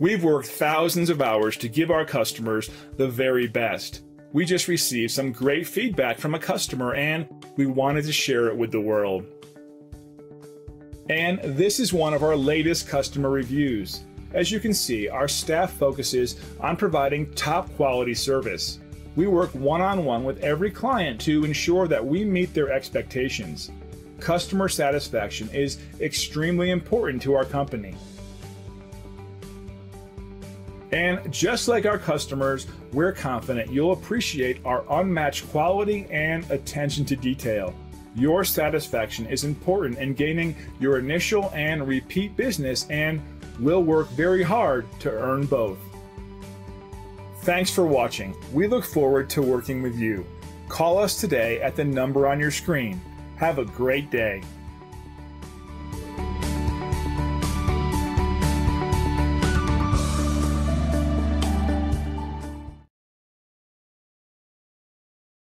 We've worked thousands of hours to give our customers the very best. We just received some great feedback from a customer and we wanted to share it with the world. And this is one of our latest customer reviews. As you can see, our staff focuses on providing top quality service. We work one on one with every client to ensure that we meet their expectations. Customer satisfaction is extremely important to our company. And just like our customers, we're confident you'll appreciate our unmatched quality and attention to detail. Your satisfaction is important in gaining your initial and repeat business, and we'll work very hard to earn both. Thanks for watching. We look forward to working with you. Call us today at the number on your screen. Have a great day.